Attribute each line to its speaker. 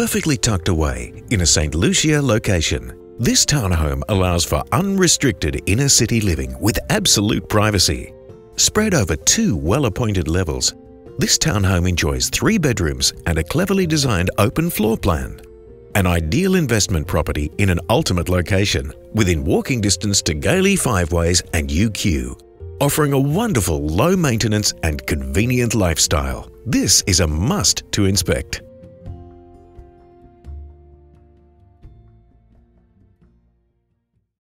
Speaker 1: perfectly tucked away in a St. Lucia location. This townhome allows for unrestricted inner city living with absolute privacy. Spread over two well-appointed levels, this townhome enjoys three bedrooms and a cleverly designed open floor plan. An ideal investment property in an ultimate location within walking distance to Gailey Ways and UQ, offering a wonderful low maintenance and convenient lifestyle. This is a must to inspect.